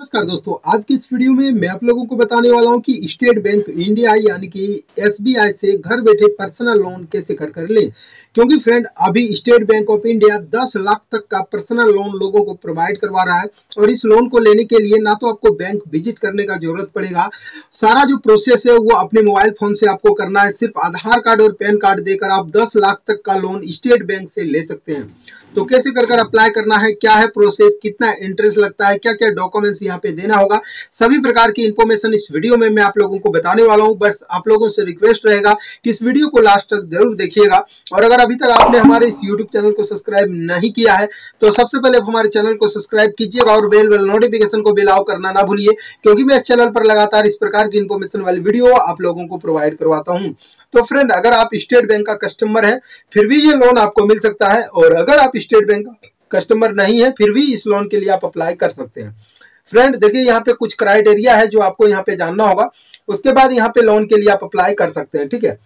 नमस्कार दोस्तों, आज की इस वीडियो में मैं आप लोगों को बताने वाला हूँ कि स्टेट बैंक इंडिया यानी कि एसबीआई से घर बैठे पर्सनल लोन कैसे कर कर ले। क्योंकि फ्रेंड, अभी State Bank of India 10 lakh तक का पर्सनल लोन लोगों को प्रोवाइड करवा रहा है और इस लोन को लेने के लिए ना तो आपको बैंक विज़िट करने का ज़रूरत पड़ेगा। सारा जो प्रोसेस है, वो अपने मोबाइल फ़ोन से आपको करना है। सिर्फ़ आधार कार्ड और पैन कार्ड देकर आप दस लाख तक का लोन स्टेट बैंक से ले सकते हैं। तो कैसे कर कर अप्लाई करना है, क्या है प्रोसेस कितना इंटरेस्ट लगता है क्या क्या डॉक्यूमेंट्स यहाँ पे देना होगा, सभी प्रकार की इन्फॉर्मेशन इस वीडियो में मैं आप लोगों को बताने वाला हूँ। बस आप लोगों से रिक्वेस्ट रहेगा कि इस वीडियो को लास्ट तक ज़रूर देखिएगा। और अगर अभी तक आपने हमारे इस यूट्यूब चैनल को सब्सक्राइब नहीं किया है तो सबसे पहले हमारे चैनल को सब्सक्राइब कीजिएगा और बेल बेल नोटिफिकेशन को बिलाव करना ना भूलिए, क्योंकि मैं इस चैनल पर लगातार इस प्रकार की इन्फॉर्मेशन वाली वीडियो आप लोगों को प्रोवाइड करवाता हूँ। तो फ्रेंड अगर आप स्टेट बैंक का कस्टमर है, फिर भी ये लोन आपको मिल सकता है और अगर आप स्टेट बैंक का कस्टमर नहीं है, फिर भी इस लोन के लिए आप अप्लाई कर सकते हैं। फ्रेंड देखिए, यहाँ पे कुछ क्राइटेरिया है जो आपको यहाँ पे जानना होगा। उसके बाद यहाँ पे लोन के लिए आप अप्लाई कर सकते हैं, ठीक है?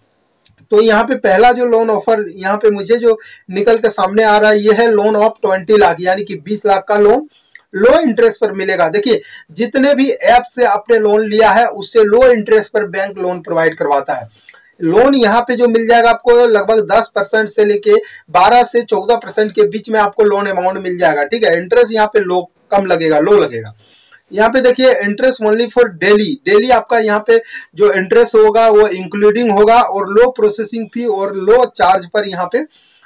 तो यहाँ पे पहला जो लोन ऑफ़र यहाँ पे मुझे जो निकल के सामने आ रहा है, ये है लोन ऑफ़ ट्वेंटी लाख यानी कि बीस लाख का लोन लो इंटरेस्ट पर मिलेगा। देखिए, जितने भी ऐप से आपने लोन लिया है, उससे लो इंटरेस्ट पर बैंक लोन प्रोवाइड करवाता है। लोन यहाँ पे जो मिल जाएगा आपको लगभग 10 परसेंट से लेके 12 से 14 परसेंट के बीच में आपको लोन अमाउंट मिल जाएगा, ठीक है? इंटरेस्ट यहाँ पे लो कम लगेगा लो लगेगा। यहाँ पे देखिए interest only for daily daily आपका यहाँ पे जो इंटरेस्ट होगा, वो इंक्लूडिंग होगा और लो प्रोसेसिंग फ़ी और लो चार्ज पर यहाँ पे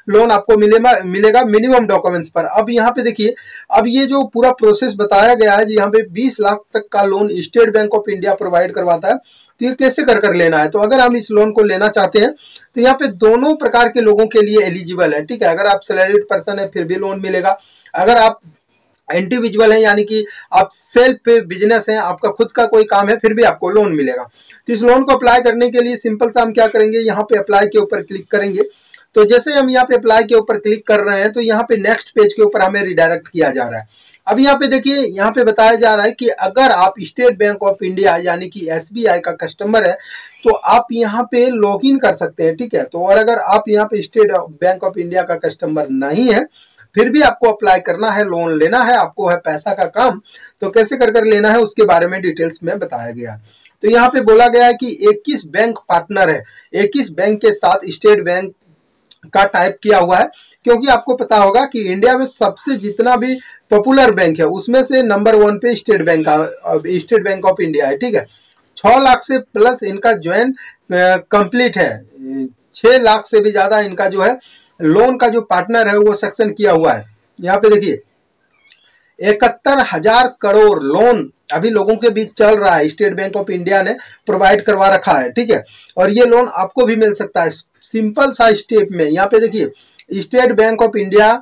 लोन आपको मिलेगा मिलेगा मिनिमम डॉक्यूमेंट्स पर। अब यहाँ पे देखिए, अब ये जो पूरा प्रोसेस बताया गया है यहाँ पे 20 लाख तक का loan State Bank of India provide करवाता है तो ये कैसे कर कर लेना है? तो अगर हम इस लोन को लेना चाहते हैं तो यहाँ पे दोनों प्रकार के लोगों के लिए एलिजिबल है, ठीक है? अगर आप सैलरीड पर्सन है, फिर भी लोन मिलेगा। अगर आप इंडिविजुअल है, यानी कि आप सेल्फ पे बिज़नेस है, आपका खुद का कोई काम है, फिर भी आपको लोन मिलेगा। तो इस लोन को अप्लाई करने के लिए सिंपल सा हम क्या करेंगे? यहाँ पे अप्लाई के ऊपर क्लिक करेंगे। तो जैसे हम यहाँ पे अप्लाई के ऊपर क्लिक कर रहे हैं तो यहाँ पे नेक्स्ट पेज के ऊपर हमें रिडायरेक्ट किया जा रहा है। अब यहाँ पे देखिए, यहाँ पे बताया जा रहा है कि अगर आप स्टेट बैंक ऑफ़ इंडिया यानी कि एसबीआई का कस्टमर है तो आप यहाँ पे लॉग इन कर सकते हैं, ठीक है? तो और अगर आप यहाँ पे स्टेट बैंक ऑफ़ इंडिया का कस्टमर नहीं है, फिर भी आपको अप्लाई करना है लोन लेना है, आपको है पैसा का काम तो कैसे कर कर लेना है, उसके बारे में डिटेल्स में बताया गया तो यहाँ पे बोला गया है कि 21 बैंक पार्टनर है। 21 बैंक के साथ स्टेट बैंक का टाइप किया हुआ है, क्योंकि आपको पता होगा कि इंडिया में सबसे जितना भी पॉपुलर बैंक है, उसमें से नंबर वन पे State Bank State Bank of India है, ठीक है? छ लाख से प्लस इनका ज्वाइन कंप्लीट है। छह लाख से भी ज़्यादा इनका जो है लोन का जो पार्टनर है, वो सेक्शन किया हुआ है। यहाँ पे देखिए इकहत्तर हज़ार करोड़ लोन अभी लोगों के बीच चल रहा है। स्टेट बैंक ऑफ़ इंडिया ने प्रोवाइड करवा रखा है, ठीक है? और ये लोन आपको भी मिल सकता है। सिंपल सा स्टेप में, यहाँ पे देखिए स्टेट बैंक ऑफ़ इंडिया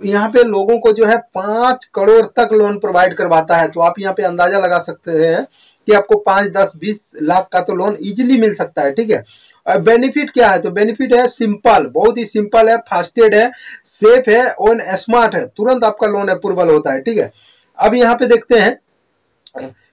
यहाँ पे लोगों को जो है पाँच करोड़ तक लोन प्रोवाइड करवाता है। तो आप यहाँ पे अंदाज़ा लगा सकते हैं कि आपको पाँच, दस, बीस लाख का तो लोन इजिली मिल सकता है, ठीक है? बेनिफिट क्या है? तो बेनिफिट है सिंपल बहुत ही सिंपल है फास्टेड है सेफ़ है और स्मार्ट है। तुरंत आपका लोन अप्रूवल होता है, ठीक है? अब यहाँ पे देखते हैं,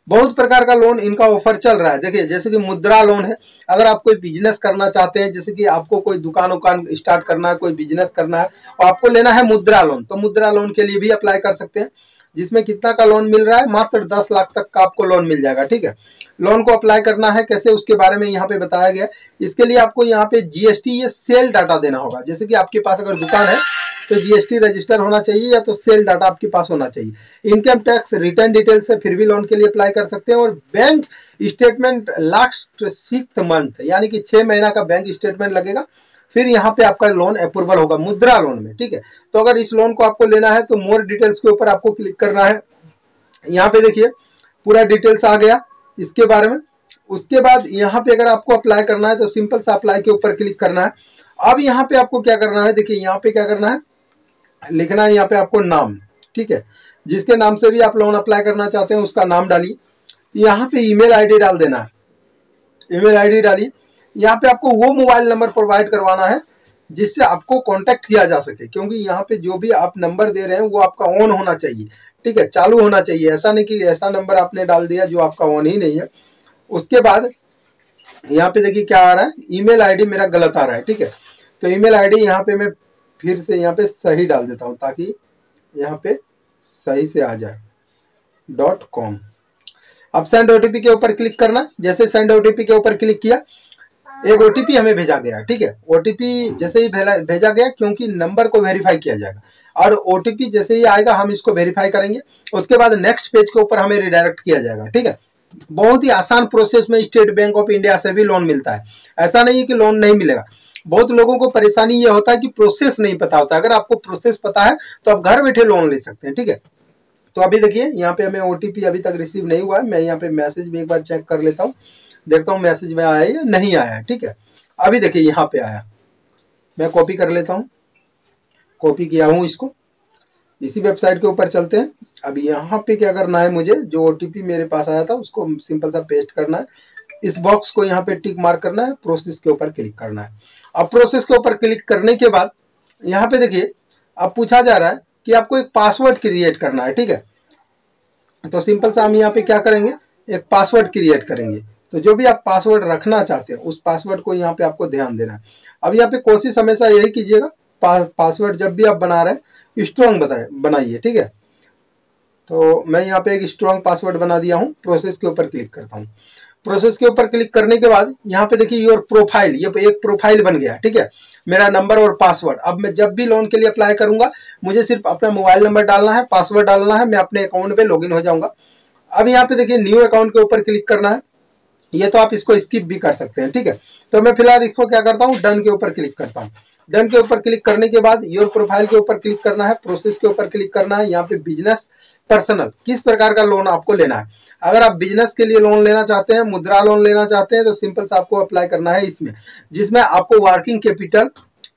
बहुत प्रकार का लोन इनका ऑफ़र चल रहा है। देखिए, जैसे कि मुद्रा लोन है, अगर आप कोई बिज़नेस करना चाहते हैं, जैसे कि आपको कोई दुकान उकान स्टार्ट करना है, कोई बिज़नेस करना है, और आपको लेना है मुद्रा लोन तो मुद्रा लोन के लिए भी अप्लाई कर सकते हैं। जिसमें कितना का लोन मिल रहा है, मात्र दस लाख तक का आपको लोन मिल जाएगा, ठीक है? लोन को अप्लाई करना है, कैसे उसके बारे में यहाँ पे बताया गया इसके लिए आपको यहाँ पे जीएसटी ये सेल डाटा देना होगा। जैसे कि आपके पास अगर दुकान है तो जीएसटी रजिस्टर होना चाहिए या तो सेल डाटा आपके पास होना चाहिए। इनकम टैक्स रिटर्न डिटेल से फिर भी लोन के लिए अप्लाई कर सकते हैं। और bank statement last six month यानी कि छह महीना का बैंक स्टेटमेंट लगेगा। फिर यहाँ पे आपका लोन अप्रूवल होगा, मुद्रा लोन में, ठीक है? तो अगर इस लोन को आपको लेना है तो मोर डिटेल्स के ऊपर आपको क्लिक करना है। यहाँ पे देखिए, पूरा डिटेल्स आ गया इसके बारे में। उसके बाद यहाँ पे अगर आपको अप्लाई करना है तो सिंपल सा अप्लाई के ऊपर क्लिक करना है। अब यहाँ पे आपको क्या करना है, देखिए, यहाँ पे क्या करना है? लिखना है यहाँ पे आपको नाम, ठीक है? जिसके नाम से भी आप लोन अप्लाई करना चाहते हैं, उसका नाम डालिए। यहाँ पे ईमेल आईडी डाल देना। है ईमेल आईडी डालिए। यहाँ पे आपको वो मोबाइल नंबर प्रोवाइड करवाना है, जिससे आपको कांटेक्ट किया जा सके। क्योंकि यहाँ पे जो भी आप नंबर दे रहे हैं, वो आपका ऑन होना चाहिए। ठीक है, चालू होना चाहिए। ऐसा नहीं कि ऐसा नंबर आपने डाल दिया जो आपका ऑन ही नहीं है। उसके बाद यहाँ पे देखिए क्या आ रहा है। ईमेल आईडी मेरा गलत आ रहा है, ठीक है। तो ईमेल आईडी यहाँ पे मैं फिर से यहाँ पे सही डाल देता हूँ, ताकि यहाँ पे सही से आ जाए। डॉट कॉम अब सेंड ओटीपी के ऊपर क्लिक करना। जैसे सेंड ओटीपी के ऊपर क्लिक किया एक ओटीपी हमें भेजा गया, ठीक है? ओटीपी जैसे ही भेजा गया क्योंकि नंबर को वेरीफाई किया जाएगा। और ओटीपी जैसे ही आएगा, हम इसको वेरीफाई करेंगे। उसके बाद नेक्स्ट पेज के ऊपर हमें रिडायरेक्ट किया जाएगा, ठीक है? बहुत ही आसान प्रोसेस में स्टेट बैंक ऑफ़ इंडिया से भी लोन मिलता है। ऐसा नहीं है कि लोन नहीं मिलेगा। बहुत लोगों को परेशानी ये होता है कि प्रोसेस नहीं पता होता। अगर आपको प्रोसेस पता है तो आप घर बैठे लोन ले सकते हैं, ठीक है? तो अभी देखिए, यहाँ पे हमें ओटीपी अभी तक रिसीव नहीं हुआ है। मैं यहाँ पे मैसेज भी एक बार चेक कर लेता हूँ। देखता हूँ मैसेज में आया या नहीं आया ठीक है? अभी देखिए, यहाँ पे आया। मैं कॉपी कर लेता हूँ। कॉपी किया हूँ इसको। इसी वेबसाइट के ऊपर चलते हैं। अब यहाँ पे क्या करना है मुझे? जो ओ मेरे पास आया था, उसको सिंपल सा पेस्ट करना है। इस बॉक्स को यहाँ पे टिक मार्क करना है। प्रोसेस के ऊपर क्लिक करना है। अब प्रोसेस के ऊपर क्लिक करने के बाद, यहाँ पे देखिए, अब पूछा जा रहा है कि आपको एक पासवर्ड क्रिएट करना है, ठीक है? तो सिंपल सा हम यहाँ पे क्या करेंगे? एक पासवर्ड क्रिएट करेंगे। तो जो भी आप पासवर्ड रखना चाहते हैं, उस पासवर्ड को यहाँ पे आपको ध्यान देना है। अब यहाँ पे कोशिश हमेशा यही कीजिएगा पासवर्ड जब भी आप बना रहे हैं स्ट्रॉन्ग बताए, बनाइए, ठीक है? तो मैं यहाँ पे एक स्ट्रॉन्ग पासवर्ड बना दिया हूँ प्रोसेस के ऊपर क्लिक करता हूँ। प्रोसेस के ऊपर क्लिक करने के बाद, यहाँ पे देखिए योर प्रोफ़ाइल ये एक प्रोफ़ाइल बन गया, ठीक है? मेरा नंबर और पासवर्ड अब मैं जब भी लोन के लिए अप्लाई करूँगा, मुझे सिर्फ़ अपना मोबाइल नंबर डालना है पासवर्ड डालना है, मैं अपने अकाउंट पे लॉगिन हो जाऊँगा। अब यहाँ पे देखिए न्यू अकाउंट के ऊपर क्लिक करना है। ये तो आप इसको स्किप भी कर सकते हैं, ठीक है? तो मैं फ़िलहाल इसको क्या करता हूँ डन के ऊपर क्लिक करता हूँ। डन के ऊपर क्लिक करने के बाद योर प्रोफ़ाइल के ऊपर क्लिक करना है प्रोसेस के ऊपर क्लिक करना है, यहाँ पे बिज़नेस पर्सनल किस प्रकार का लोन आपको लेना है? अगर आप बिज़नेस के लिए लोन लेना चाहते हैं, मुद्रा लोन लेना चाहते हैं तो सिंपल से आपको अप्लाई करना है इसमें, जिसमें आपको वर्किंग कैपिटल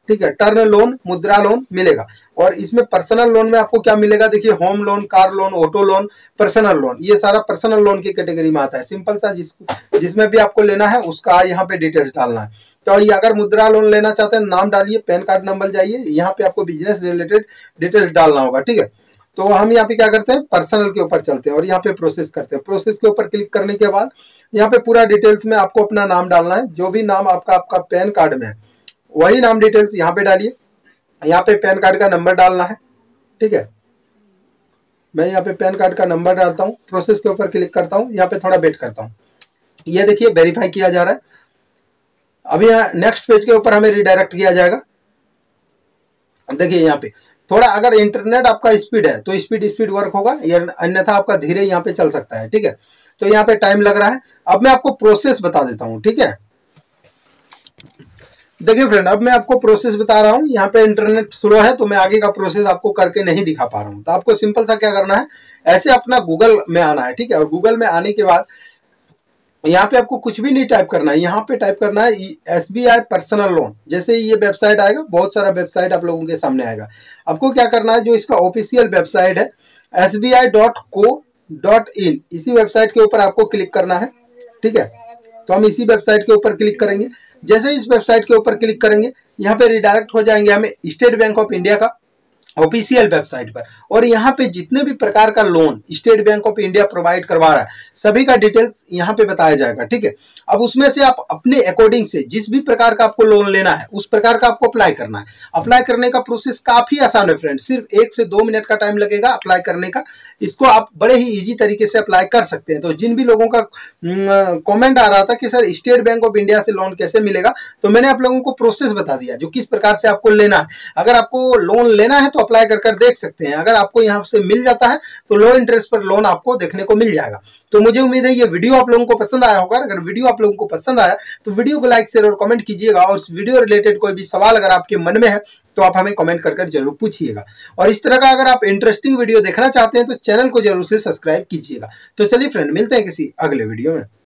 ठीक है, टर्न लोन, मुद्रा लोन मिलेगा। और इसमें पर्सनल लोन में आपको क्या मिलेगा? देखिए home loan car loan auto loan personal loan ये सारा पर्सनल लोन की कैटेगरी में आता है। सिंपल सा जिस, जिसमें भी आपको लेना है, उसका यहाँ पे डिटेल्स डालना है। तो ये अगर मुद्रा लोन लेना चाहते हैं, नाम डालिए, पैन कार्ड नंबर जाइए, यहाँ पे आपको बिज़नेस रिलेटेड डिटेल्स डालना होगा, ठीक है? तो हम यहाँ पे क्या करते हैं पर्सनल के ऊपर चलते हैं और यहाँ पे प्रोसेस करते हैं। प्रोसेस के ऊपर क्लिक करने के बाद, यहाँ पे पूरा डिटेल्स में आपको अपना नाम डालना है। जो भी नाम आपका आपका पैन कार्ड में है वही नाम डिटेल्स यहाँ पे डालिए। यहाँ पे पैन कार्ड का नंबर डालना है, ठीक है? मैं यहाँ पे पैन कार्ड का नंबर डालता हूँ प्रोसेस के ऊपर क्लिक करता हूँ, यहाँ पे थोड़ा वेट करता हूँ। ये देखिए वेरीफाई किया जा रहा है। अभी यहाँ नेक्स्ट पेज के ऊपर हमें रिडायरेक्ट किया जाएगा। देखिए यहाँ पे, थोड़ा अगर इंटरनेट आपका स्पीड है तो स्पीड स्पीड वर्क होगा, या अन्यथा आपका धीरे यहाँ पे चल सकता है, ठीक है? तो यहाँ पे टाइम लग रहा है। अब मैं आपको प्रोसेस बता देता हूँ, ठीक है? देखिए फ्रेंड अब मैं आपको प्रोसेस बता रहा हूँ, यहाँ पे इंटरनेट स्लो है तो मैं आगे का प्रोसेस आपको करके नहीं दिखा पा रहा हूँ। तो आपको सिंपल सा क्या करना है, ऐसे अपना गूगल में आना है, ठीक है? और गूगल में आने के बाद यहाँ पे आपको कुछ भी नहीं टाइप करना है। यहाँ पे टाइप करना है S B I personal loan जैसे ये वेबसाइट आएगा, बहुत सारा वेबसाइट आप लोगों के सामने आएगा। आपको क्या करना है, जो इसका ऑफिशियल वेबसाइट है S B I dot co dot in इसी वेबसाइट के ऊपर आपको क्लिक करना है, ठीक है? तो हम इसी वेबसाइट के ऊपर क्लिक करेंगे। जैसे इस वेबसाइट के ऊपर क्लिक करेंगे, यहाँ पे रिडायरेक्ट हो जाएँगे हमें स्टेट बैंक ऑफ़ इंडिया का। ऑफिशियल वेबसाइट पर। और यहाँ पे जितने भी प्रकार का loan State Bank of India provide करवा रहा है, सभी का डिटेल्स यहाँ पे बताया जाएगा, ठीक है? अब उसमें से आप अपने अकॉर्डिंग से जिस भी प्रकार का आपको लोन लेना है, उस प्रकार का आपको अप्लाई करना है। अप्लाई करने का प्रोसेस काफ़ी आसान है फ्रेंड सिर्फ़ एक से दो मिनट का टाइम लगेगा अप्लाई करने का। इसको आप बड़े ही ईजी तरीके से अप्लाई कर सकते हैं। तो जिन भी लोगों का कॉमेंट आ रहा था कि, sir, State Bank of India से लोन कैसे मिलेगा? तो मैंने आप लोगों को प्रोसेस बता दिया, जो किस प्रकार से आपको लेना है। अगर आपको लोन लेना है तो अप्लाई कर कर देख सकते हैं। अगर आपको यहाँ से मिल जाता है तो लो इंटरेस्ट पर लोन आपको देखने को मिल जाएगा। तो मुझे उम्मीद है ये वीडियो आप लोगों को पसंद आया होगा। अगर वीडियो आप लोगों को पसंद आया तो वीडियो को लाइक शेयर और कमेंट कीजिएगा। और वीडियो रिलेटेड कोई भी सवाल अगर आपके मन में है तो आप हमें कमेंट कर कर ज़रूर पूछिएगा। और इस तरह का अगर आप इंटरेस्टिंग वीडियो देखना चाहते हैं तो चैनल को ज़रूर से सब्सक्राइब कीजिएगा। तो चलिए फ्रेंड मिलते हैं किसी अगले वीडियो में।